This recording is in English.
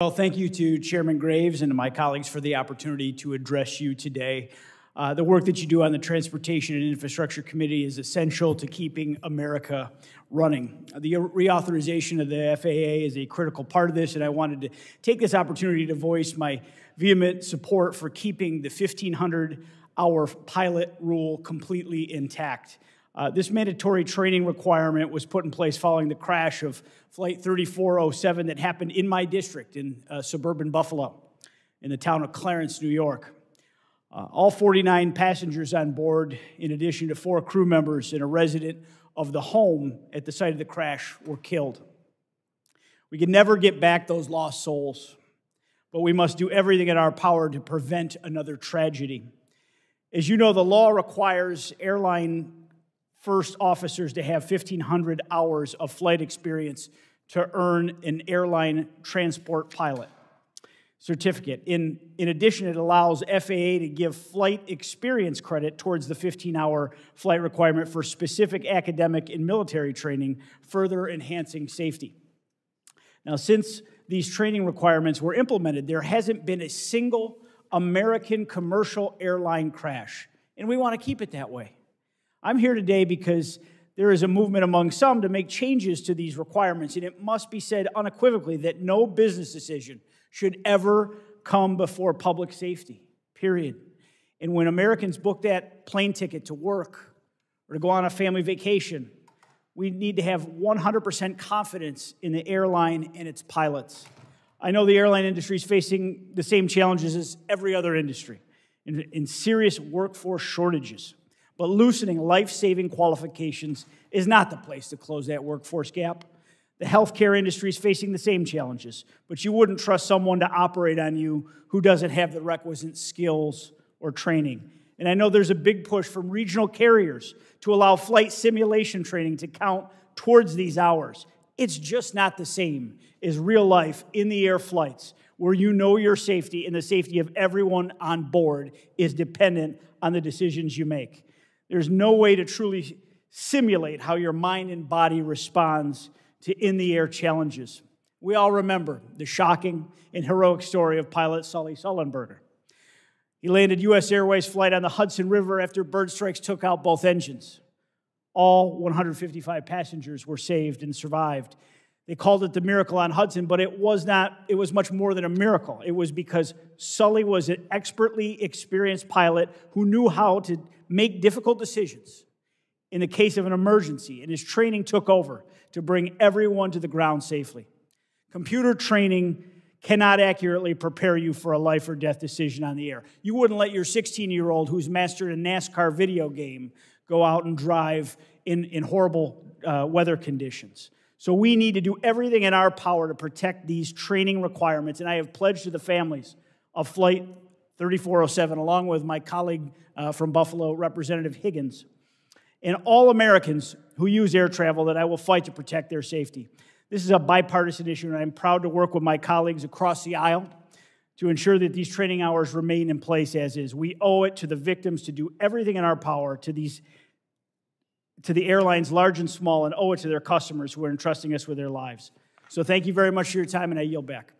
Well, thank you to Chairman Graves and to my colleagues for the opportunity to address you today. Uh, the work that you do on the Transportation and Infrastructure Committee is essential to keeping America running. The reauthorization of the FAA is a critical part of this, and I wanted to take this opportunity to voice my vehement support for keeping the 1,500 hour pilot rule completely intact. Uh, this mandatory training requirement was put in place following the crash of Flight 3407 that happened in my district in uh, suburban Buffalo, in the town of Clarence, New York. Uh, all 49 passengers on board, in addition to four crew members and a resident of the home at the site of the crash, were killed. We can never get back those lost souls, but we must do everything in our power to prevent another tragedy. As you know, the law requires airline first officers to have 1,500 hours of flight experience to earn an airline transport pilot certificate. In, in addition, it allows FAA to give flight experience credit towards the 15 hour flight requirement for specific academic and military training, further enhancing safety. Now, since these training requirements were implemented, there hasn't been a single American commercial airline crash, and we want to keep it that way. I'm here today because there is a movement among some to make changes to these requirements, and it must be said unequivocally that no business decision should ever come before public safety, period. And when Americans book that plane ticket to work or to go on a family vacation, we need to have 100% confidence in the airline and its pilots. I know the airline industry is facing the same challenges as every other industry in, in serious workforce shortages. But loosening life saving qualifications is not the place to close that workforce gap. The healthcare industry is facing the same challenges, but you wouldn't trust someone to operate on you who doesn't have the requisite skills or training. And I know there's a big push from regional carriers to allow flight simulation training to count towards these hours. It's just not the same as real life in the air flights where you know your safety and the safety of everyone on board is dependent on the decisions you make. There's no way to truly simulate how your mind and body responds to in the air challenges. We all remember the shocking and heroic story of pilot Sully Sullenberger. He landed U.S. Airways flight on the Hudson River after bird strikes took out both engines. All 155 passengers were saved and survived. They called it the miracle on Hudson, but it was not, it was much more than a miracle. It was because Sully was an expertly experienced pilot who knew how to make difficult decisions in the case of an emergency, and his training took over to bring everyone to the ground safely. Computer training cannot accurately prepare you for a life or death decision on the air. You wouldn't let your 16 year old who's mastered a NASCAR video game go out and drive in, in horrible uh, weather conditions. So we need to do everything in our power to protect these training requirements. And I have pledged to the families of Flight 3407, along with my colleague uh, from Buffalo, Representative Higgins, and all Americans who use air travel that I will fight to protect their safety. This is a bipartisan issue, and I'm proud to work with my colleagues across the aisle to ensure that these training hours remain in place as is. We owe it to the victims to do everything in our power to these to the airlines large and small and owe it to their customers who are entrusting us with their lives. So thank you very much for your time and I yield back.